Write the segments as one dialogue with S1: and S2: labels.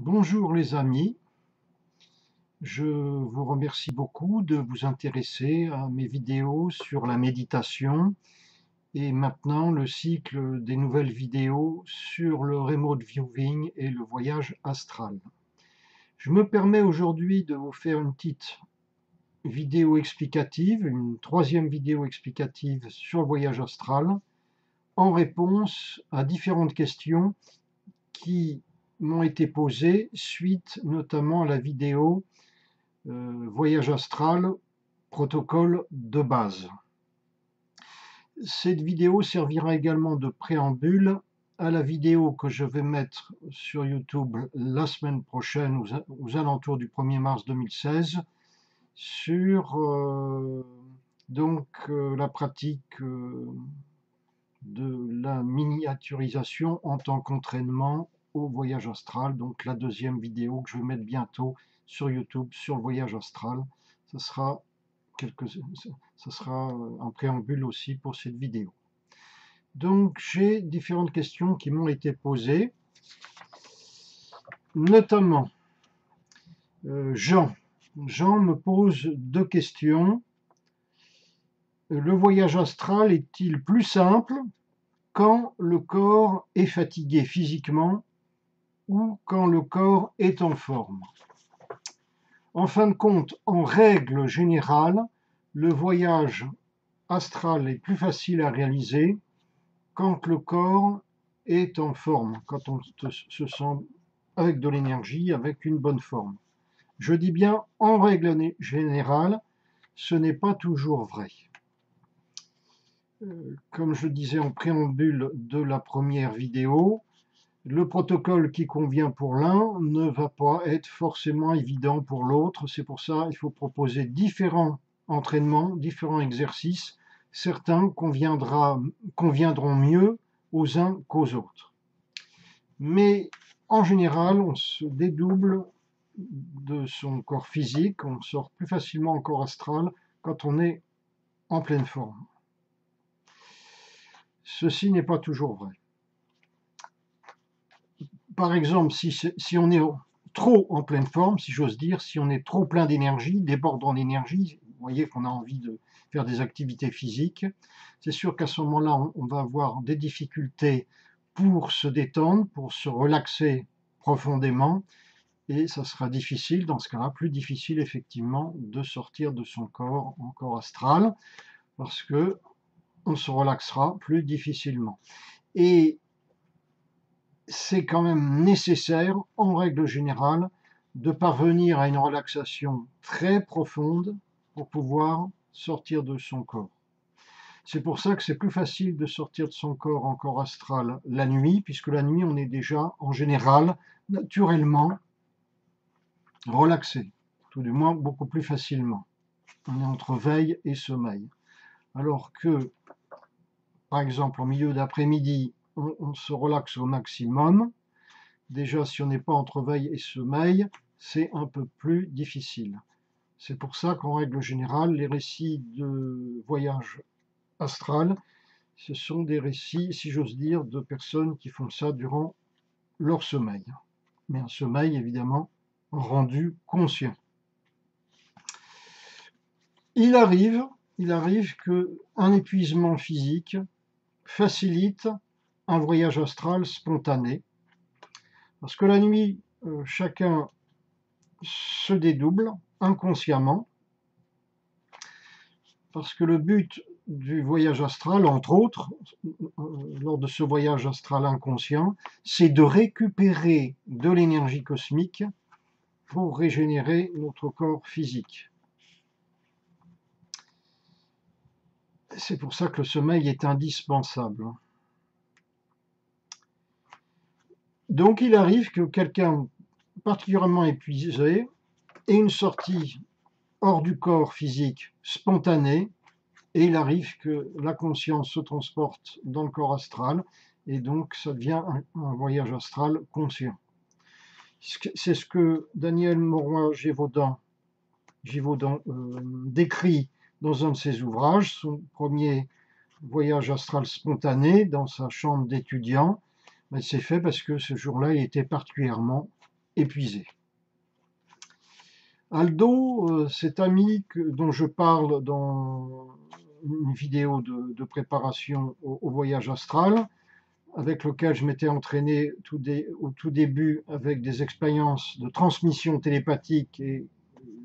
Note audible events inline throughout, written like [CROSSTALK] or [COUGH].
S1: Bonjour les amis, je vous remercie beaucoup de vous intéresser à mes vidéos sur la méditation et maintenant le cycle des nouvelles vidéos sur le remote viewing et le voyage astral. Je me permets aujourd'hui de vous faire une petite vidéo explicative, une troisième vidéo explicative sur le voyage astral en réponse à différentes questions qui m'ont été posées suite notamment à la vidéo euh, Voyage astral, protocole de base. Cette vidéo servira également de préambule à la vidéo que je vais mettre sur YouTube la semaine prochaine, aux, alentours du 1er mars 2016, sur euh, donc euh, la pratique de la miniaturisation en tant qu'entraînement voyage astral. Donc la deuxième vidéo que je vais mettre bientôt sur YouTube sur le voyage astral. Ce sera, quelques, ce sera un préambule aussi pour cette vidéo. Donc j'ai différentes questions qui m'ont été posées, notamment euh, Jean. Jean me pose deux questions. Le voyage astral est-il plus simple quand le corps est fatigué physiquement ou quand le corps est en forme. En fin de compte, en règle générale, le voyage astral est plus facile à réaliser quand le corps est en forme, quand on se sent avec de l'énergie, avec une bonne forme. Je dis bien en règle générale, ce n'est pas toujours vrai. Euh, comme je disais en préambule de la première vidéo, le protocole qui convient pour l'un ne va pas être forcément évident pour l'autre. C'est pour ça qu'il faut proposer différents entraînements, différents exercices. Certains conviendront mieux aux uns qu'aux autres. Mais en général, on se dédouble de son corps physique, on sort plus facilement en corps astral quand on est en pleine forme. Ceci n'est pas toujours vrai par exemple, si, on est trop en pleine forme, si j'ose dire, si on est trop plein d'énergie, débordant d'énergie, vous voyez qu'on a envie de faire des activités physiques, c'est sûr qu'à ce moment-là, on, va avoir des difficultés pour se détendre, pour se relaxer profondément, et ça sera difficile, dans ce cas-là, plus difficile effectivement de sortir de son corps en corps astral, parce que on se relaxera plus difficilement. Et c'est quand même nécessaire, en règle générale, de parvenir à une relaxation très profonde pour pouvoir sortir de son corps. C'est pour ça que c'est plus facile de sortir de son corps en corps astral la nuit, puisque la nuit, on est déjà, en général, naturellement relaxé, tout du moins beaucoup plus facilement. On est entre veille et sommeil. Alors que, par exemple, au milieu d'après-midi, on, se relaxe au maximum. Déjà, si on n'est pas entre veille et sommeil, c'est un peu plus difficile. C'est pour ça qu'en règle générale, les récits de voyage astral, ce sont des récits, si j'ose dire, de personnes qui font ça durant leur sommeil. Mais un sommeil, évidemment, rendu conscient. Il arrive, il arrive qu'un épuisement physique facilite un voyage astral spontané. Parce que la nuit, euh, chacun se dédouble inconsciemment. Parce que le but du voyage astral, entre autres, euh, lors de ce voyage astral inconscient, c'est de récupérer de l'énergie cosmique pour régénérer notre corps physique. C'est pour ça que le sommeil est indispensable. Donc il arrive que quelqu'un particulièrement épuisé ait une sortie hors du corps physique spontanée et il arrive que la conscience se transporte dans le corps astral et donc ça devient un, voyage astral conscient. C'est ce que Daniel Moroy-Gévaudan euh, décrit dans un de ses ouvrages, son premier voyage astral spontané dans sa chambre d'étudiant, c'est fait parce que ce jour-là, il était particulièrement épuisé. Aldo, euh, cet ami dont je parle dans une vidéo de, préparation au, voyage astral, avec lequel je m'étais entraîné au tout début avec des expériences de transmission télépathique et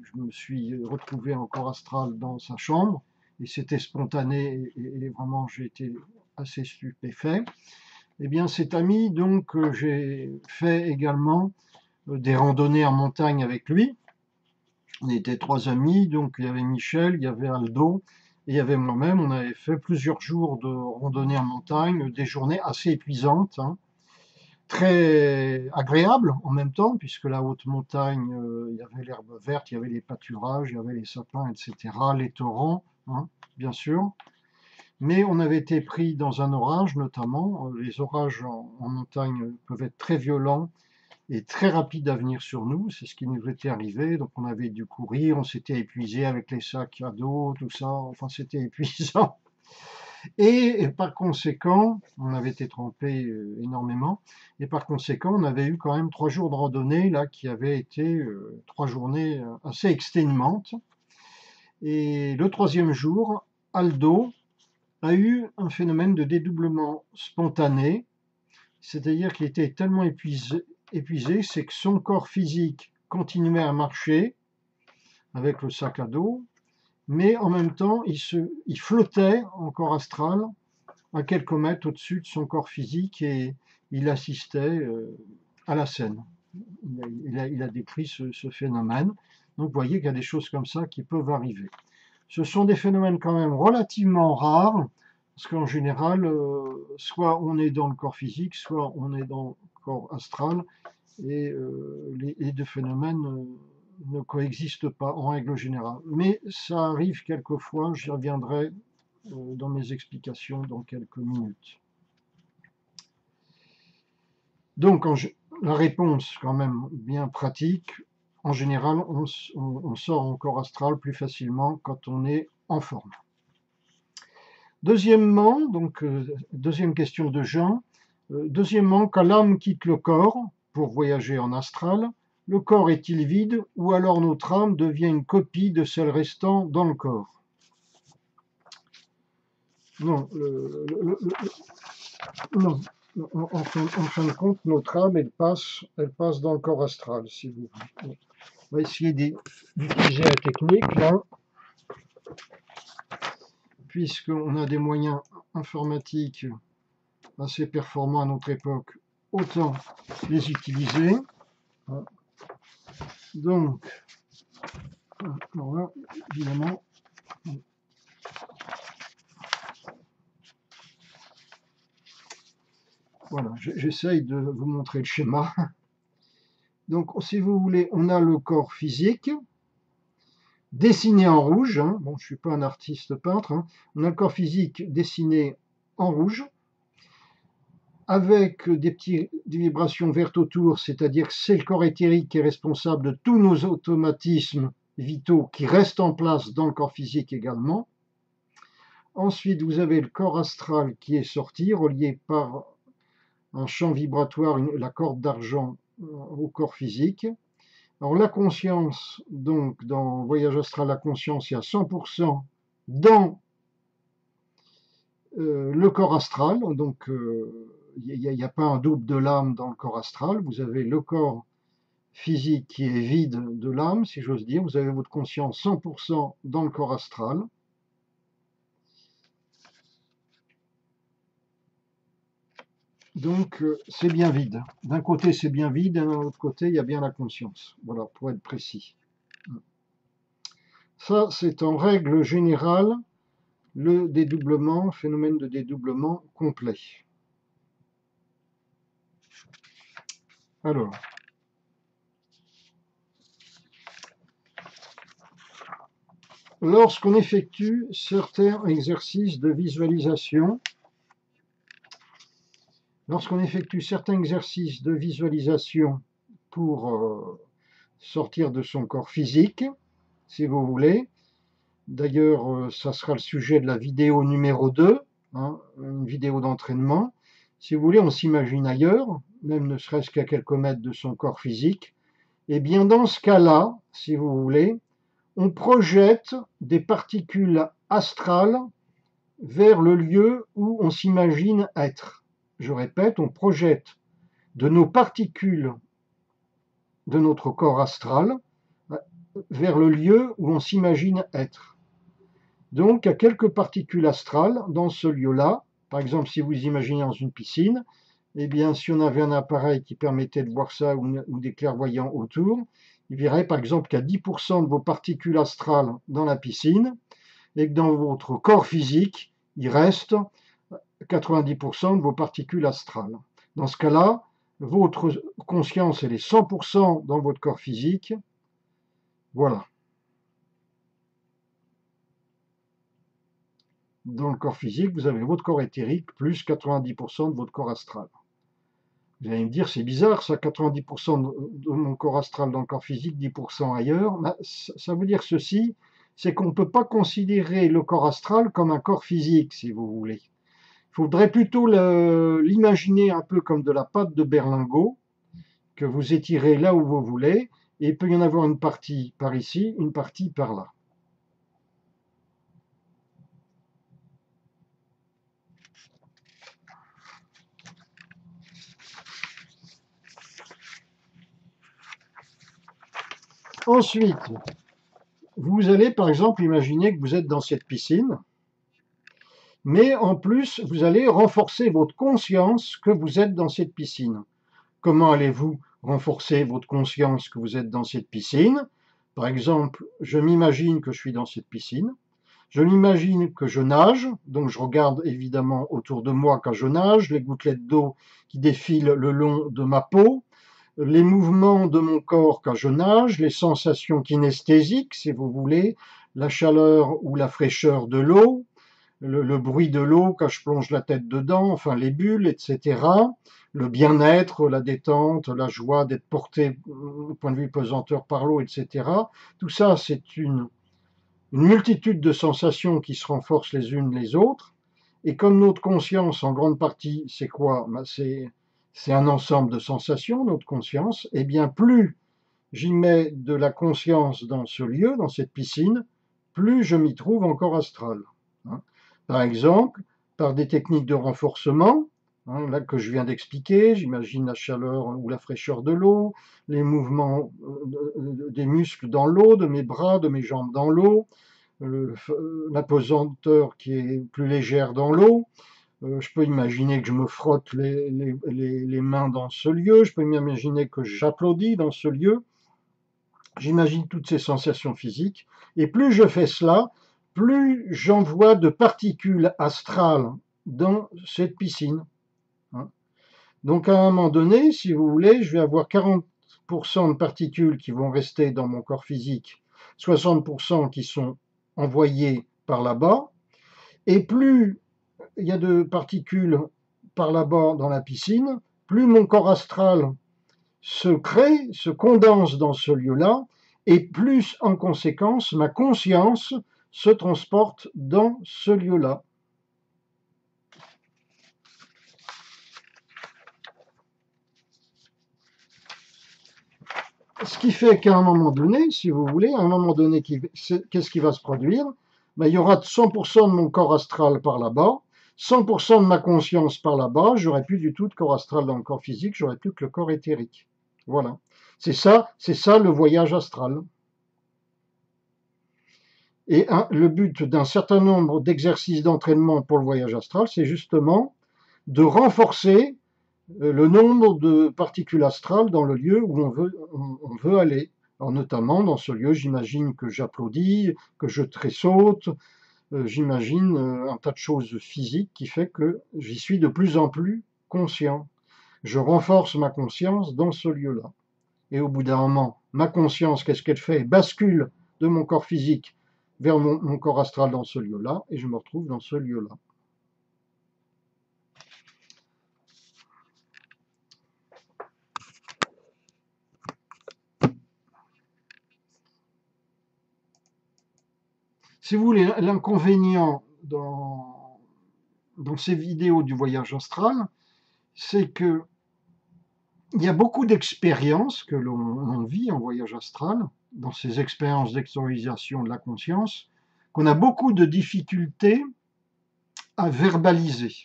S1: je me suis retrouvé en corps astral dans sa chambre et c'était spontané et, vraiment j'ai été assez stupéfait. Eh bien cet ami, donc j'ai fait également euh, des randonnées en montagne avec lui. On était trois amis, donc il y avait Michel, il y avait Aldo et il y avait moi-même. On avait fait plusieurs jours de randonnée en montagne, des journées assez épuisantes, hein. très agréables en même temps, puisque la haute montagne, euh, il y avait l'herbe verte, il y avait les pâturages, il y avait les sapins, etc., les torrents, hein, bien sûr. Mais on avait été pris dans un orage, notamment. Les orages en montagne peuvent être très violents et très rapide à venir sur nous. C'est ce qui nous était arrivé. Donc on avait dû courir, on s'était épuisé avec les sacs à dos, tout ça. Enfin, c'était [LAUGHS] épuisant. Et, par conséquent, on avait été trempé euh, énormément. Et par conséquent, on avait eu quand même trois jours de randonnée là qui avaient été euh, trois journées euh, assez exténuantes. Et le troisième jour, Aldo a eu un phénomène de dédoublement spontané, c'est-à-dire qu'il était tellement épuisé, c'est que son corps physique continuait à marcher avec le sac à dos, mais en même temps, il, se, il flottait en corps astral à quelques mètres au-dessus de son corps physique et il assistait euh, à la scène. Il a, il a, décrit ce, ce, phénomène. Donc vous voyez qu'il y a des choses comme ça qui peuvent arriver. Ce sont des phénomènes quand même relativement rares, parce qu'en général, euh, soit on est dans le corps physique, soit on est dans le corps astral, et euh, les, deux phénomènes euh, ne coexistent pas en règle générale. Mais ça arrive quelquefois, j'y reviendrai dans mes explications dans quelques minutes. Donc la réponse quand même bien pratique, en général on, sort en corps astral plus facilement quand on est en forme. Deuxièmement, donc euh, deuxième question de Jean. Euh, deuxièmement, quand l'âme quitte le corps pour voyager en astral, le corps est-il vide ou alors notre âme devient une copie de celle restant dans le corps? Non, non. En, fin, de compte, notre âme, elle passe, elle passe dans le corps astral, si vous voulez. On va essayer d'utiliser la technique, là puisqu'on a des moyens informatiques assez performants à notre époque, autant les utiliser. Donc, évidemment, voilà, j'essaye de vous montrer le schéma. Donc, si vous voulez, on a le corps physique, dessiné en rouge. Hein. Bon, je suis pas un artiste peintre. Hein. On a le corps physique dessiné en rouge avec des petites vibrations vertes autour, c'est-à-dire que c'est le corps éthérique qui est responsable de tous nos automatismes vitaux qui restent en place dans le corps physique également. Ensuite, vous avez le corps astral qui est sorti, relié par un champ vibratoire, la corde d'argent au corps physique. Alors la conscience, donc dans Voyage astral, la conscience est à 100% dans euh, le corps astral, donc il n'y a, pas un double de l'âme dans le corps astral, vous avez le corps physique qui est vide de l'âme, si j'ose dire, vous avez votre conscience 100% dans le corps astral, Donc, euh, c'est bien vide. D'un côté, c'est bien vide, d'un autre côté, il y a bien la conscience. Voilà, pour être précis. Ça, c'est en règle générale le dédoublement, phénomène de dédoublement complet. Alors, lorsqu'on effectue certains exercices de visualisation, Lorsqu'on effectue certains exercices de visualisation pour euh, sortir de son corps physique, si vous voulez, d'ailleurs euh, ça sera le sujet de la vidéo numéro 2, hein, une vidéo d'entraînement, si vous voulez on s'imagine ailleurs, même ne serait-ce qu'à quelques mètres de son corps physique, Eh bien, dans ce cas-là, si vous voulez, on projette des particules astrales vers le lieu où on s'imagine être. Je répète, on projette de nos particules de notre corps astral vers le lieu où on s'imagine être. Donc, il y a quelques particules astrales dans ce lieu-là. Par exemple, si vous imaginez dans une piscine, eh bien, si on avait un appareil qui permettait de voir ça ou, des clairvoyants autour, il verrait par exemple qu'il y a 10% de vos particules astrales dans la piscine et que dans votre corps physique, il reste 90% de vos particules astrales. Dans ce cas-là, votre conscience, elle est 100% dans votre corps physique. Voilà. Dans le corps physique, vous avez votre corps éthérique plus 90% de votre corps astral. Vous allez me dire, c'est bizarre, ça, 90% de mon corps astral dans le corps physique, 10% ailleurs. ça veut dire ceci, c'est qu'on ne peut pas considérer le corps astral comme un corps physique, si vous voulez. Faudrait plutôt l'imaginer un peu comme de la pâte de berlingot, que vous étirez là où vous voulez, et il peut y en avoir une partie par ici, une partie par là. Ensuite, vous allez par exemple imaginer que vous êtes dans cette piscine, mais en plus, vous allez renforcer votre conscience que vous êtes dans cette piscine. Comment allez-vous renforcer votre conscience que vous êtes dans cette piscine? Par exemple, je m'imagine que je suis dans cette piscine. Je m'imagine que je nage, donc je regarde évidemment autour de moi quand je nage, les gouttelettes d'eau qui défilent le long de ma peau les mouvements de mon corps quand je nage, les sensations kinesthésiques, si vous voulez, la chaleur ou la fraîcheur de l'eau, le, bruit de l'eau quand je plonge la tête dedans, enfin les bulles, etc. Le bien-être, la détente, la joie d'être porté euh, au point de vue pesanteur par l'eau, etc. Tout ça, c'est une, multitude de sensations qui se renforcent les unes les autres. Et comme notre conscience, en grande partie, c'est quoi? Ben, C'est c'est un ensemble de sensations, notre conscience, et eh bien plus j'y mets de la conscience dans ce lieu, dans cette piscine, plus je m'y trouve encore astral. Hein. Par exemple, par des techniques de renforcement, hein, là que je viens d'expliquer, j'imagine la chaleur ou la fraîcheur de l'eau, les mouvements euh, des muscles dans l'eau, de mes bras, de mes jambes dans l'eau, la pesanteur qui est plus légère dans l'eau, euh, je peux imaginer que je me frotte les, mains dans ce lieu, je peux m'imaginer que j'applaudis dans ce lieu. J'imagine toutes ces sensations physiques. Et plus je fais cela, plus j'envoie de particules astrales dans cette piscine. Hein. Donc à un moment donné, si vous voulez, je vais avoir 40% de particules qui vont rester dans mon corps physique, 60% qui sont envoyées par là-bas. Et plus il y a de particules par là-bas dans la piscine, plus mon corps astral se crée, se condense dans ce lieu-là, et plus en conséquence ma conscience se transporte dans ce lieu-là. Ce qui fait qu'à un moment donné, si vous voulez, à un moment donné, qu'est-ce qui va se produire? Ben, Il y aura 100% de mon corps astral par là-bas, 100% de ma conscience par là-bas, j'aurais plus du tout de corps astral dans le corps physique, j'aurais plus que le corps éthérique. Voilà. C'est ça, c'est ça le voyage astral. Et le but d'un certain nombre d'exercices d'entraînement pour le voyage astral, c'est justement de renforcer euh, le nombre de particules astrales dans le lieu où on veut, aller. Alors notamment dans ce lieu, j'imagine que j'applaudis, que je tressaute, euh, j'imagine, euh, un tas de choses physiques qui fait que j'y suis de plus en plus conscient. Je renforce ma conscience dans ce lieu-là. Et au bout d'un moment, ma conscience, qu'est-ce qu'elle fait? Bascule de mon corps physique vers mon corps astral dans ce lieu-là, et je me retrouve dans ce lieu-là. Si vous voulez, l'inconvénient dans, dans ces vidéos du voyage astral, c'est que il y a beaucoup d'expériences que l'on vit en voyage astral, dans ces expériences d'extériorisation de la conscience, qu'on a beaucoup de difficultés à verbaliser.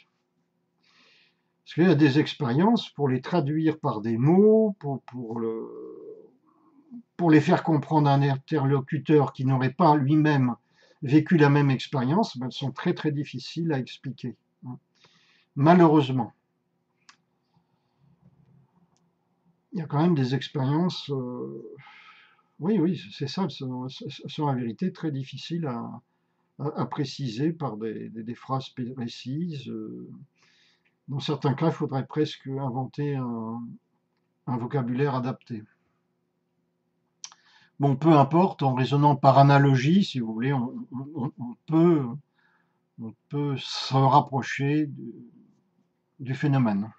S1: Parce qu'il y a des expériences, pour les traduire par des mots, pour, pour, le, pour les faire comprendre à un interlocuteur qui n'aurait pas lui-même vécu la même expérience, ben, sont très très difficiles à expliquer. Malheureusement. Il y a quand même des expériences, euh, oui, oui, c'est ça, sont, sont en vérité très difficiles à, préciser par des, phrases précises. Euh, dans certains cas, il faudrait presque inventer un, vocabulaire adapté. Bon, peu importe, en raisonnant par analogie, si vous voulez, on peut se rapprocher du phénomène.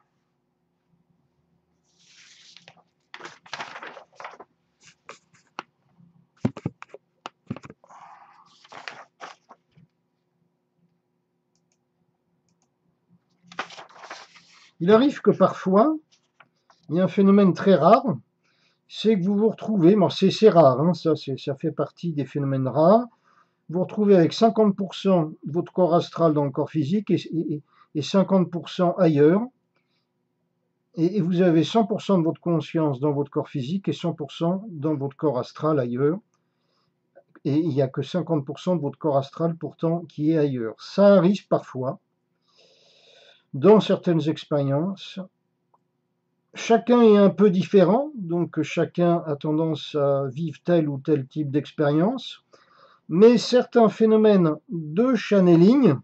S1: Il arrive que parfois, il y a un phénomène très rare, c'est que vous vous retrouvez, bon, c'est rare, hein, ça, ça fait partie des phénomènes rares, vous vous retrouvez avec 50% de votre corps astral dans le corps physique et, 50% ailleurs, et, vous avez 100% de votre conscience dans votre corps physique et 100% dans votre corps astral ailleurs, et il n'y a que 50% de votre corps astral pourtant qui est ailleurs. Ça arrive parfois, dans certaines expériences. Chacun est un peu différent, donc chacun a tendance à vivre tel ou tel type d'expérience, mais certains phénomènes de channeling,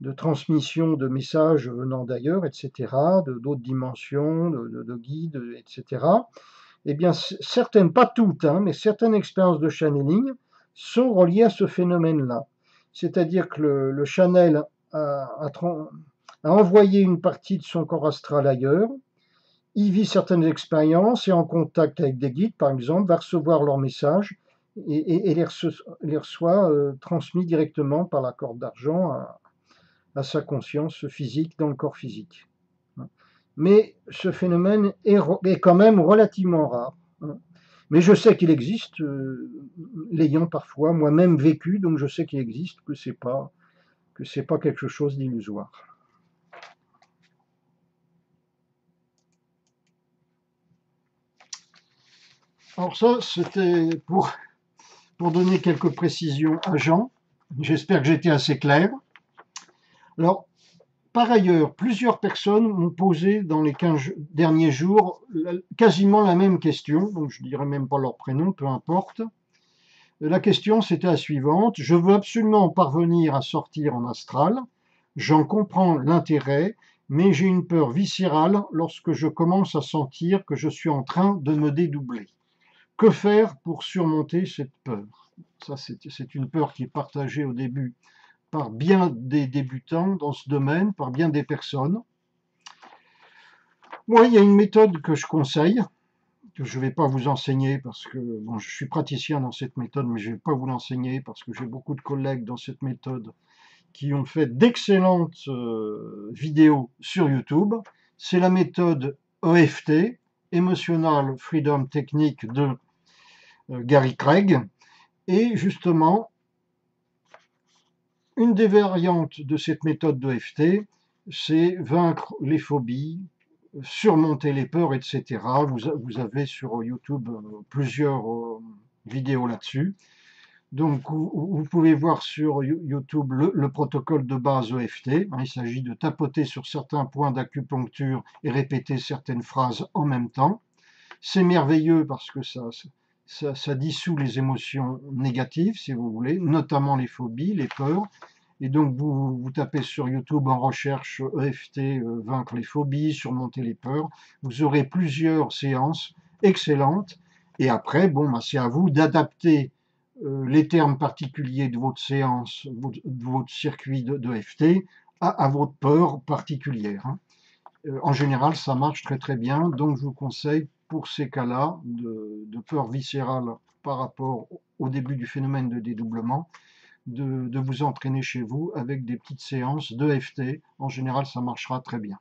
S1: de transmission de messages venant d'ailleurs, etc., d'autres dimensions, de, guides, etc., eh bien, certaines, pas toutes, hein, mais certaines expériences de channeling sont reliées à ce phénomène-là. C'est-à-dire que le, le channel a, a, a envoyé une partie de son corps astral ailleurs, il vit certaines expériences et en contact avec des guides, par exemple, va recevoir leurs messages et, les, reçoit euh, transmis directement par la corde d'argent à, sa conscience physique dans le corps physique. Mais ce phénomène est, quand même relativement rare. Mais je sais qu'il existe, euh, l'ayant parfois moi-même vécu, donc je sais qu'il existe, que c'est pas pas quelque chose d'illusoire. Alors ça, c'était pour, pour donner quelques précisions à Jean. J'espère que j'étais assez clair. Alors, par ailleurs, plusieurs personnes m'ont posé dans les 15 derniers jours quasiment la même question, donc je ne dirais même pas leur prénom, peu importe. La question, c'était la suivante. Je veux absolument parvenir à sortir en astral. J'en comprends l'intérêt, mais j'ai une peur viscérale lorsque je commence à sentir que je suis en train de me dédoubler. Que faire pour surmonter cette peur? Ça, c'est une peur qui est partagée au début par bien des débutants dans ce domaine, par bien des personnes. Moi, il y a une méthode que je conseille, que je ne vais pas vous enseigner parce que bon, je suis praticien dans cette méthode, mais je ne vais pas vous l'enseigner parce que j'ai beaucoup de collègues dans cette méthode qui ont fait d'excellentes euh, vidéos sur YouTube. C'est la méthode EFT, Emotional Freedom Technique de Gary Craig. Et justement, une des variantes de cette méthode de FT, c'est vaincre les phobies, surmonter les peurs, etc. Vous, avez sur YouTube euh, plusieurs euh, vidéos là-dessus. Donc, vous, pouvez voir sur YouTube le, protocole de base EFT. Il s'agit de tapoter sur certains points d'acupuncture et répéter certaines phrases en même temps. C'est merveilleux parce que ça, ça, dissout les émotions négatives, si vous voulez, notamment les phobies, les peurs. Et donc, vous, tapez sur YouTube en recherche EFT, euh, vaincre les phobies, surmonter les peurs. Vous aurez plusieurs séances excellentes. Et après, bon, bah, c'est à vous d'adapter euh, les termes particuliers de votre séance, de votre circuit d'EFT à, votre peur particulière. Hein. Euh, en général, ça marche très très bien. Donc, je vous conseille pour ces cas-là de, peur viscérale par rapport au début du phénomène de dédoublement, de, vous entraîner chez vous avec des petites séances de FT. En général, ça marchera très bien.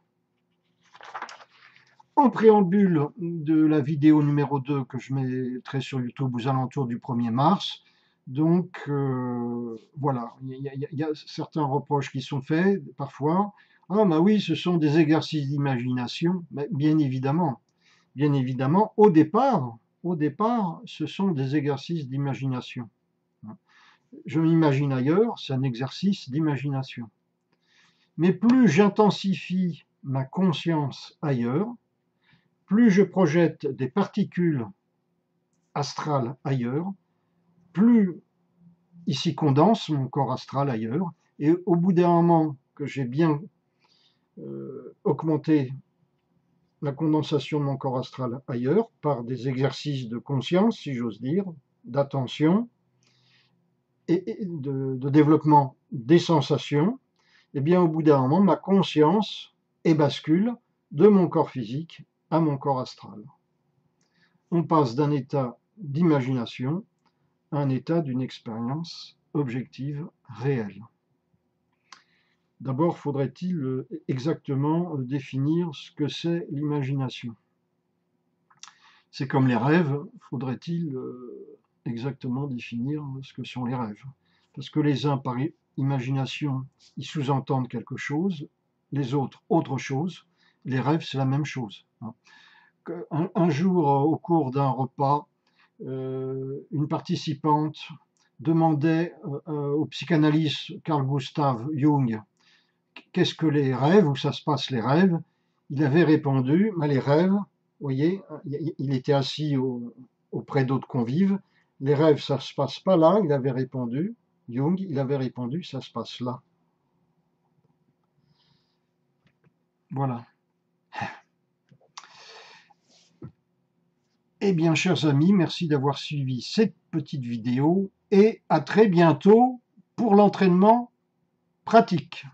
S1: en préambule de la vidéo numéro 2 que je mettrai sur YouTube aux alentours du 1er mars, donc euh, voilà, il y, a certains reproches qui sont faits parfois. Ah bah oui, ce sont des exercices d'imagination, bien évidemment, bien évidemment, au départ, au départ, ce sont des exercices d'imagination. Je m'imagine ailleurs, c'est un exercice d'imagination. Mais plus j'intensifie ma conscience ailleurs, plus je projette des particules astrales ailleurs, plus s'y condense mon corps astral ailleurs, et au bout d'un moment que j'ai bien euh, augmenté la condensation de mon corps astral ailleurs par des exercices de conscience, si j'ose dire, d'attention et de, développement des sensations, et eh bien au bout d'un moment, ma conscience bascule de mon corps physique à mon corps astral. On passe d'un état d'imagination à un état d'une expérience objective réelle. D'abord, faudrait-il euh, exactement euh, définir ce que c'est l'imagination C'est comme les rêves, faudrait-il euh, exactement définir ce que sont les rêves Parce que les uns, par imagination, ils sous-entendent quelque chose, les autres, autre chose. Les rêves, c'est la même chose. Hein. Un, jour, au cours d'un repas, une participante demandait au psychanalyste Carl Gustav Jung qu'est-ce que les rêves, où ça se passe les rêves? Il avait répondu, mais les rêves, vous voyez, il était assis auprès d'autres convives, les rêves, ça se passe pas là, il avait répondu, Jung, il avait répondu, ça se passe là. Voilà. Eh bien, chers amis, merci d'avoir suivi cette petite vidéo et à très bientôt pour l'entraînement pratique.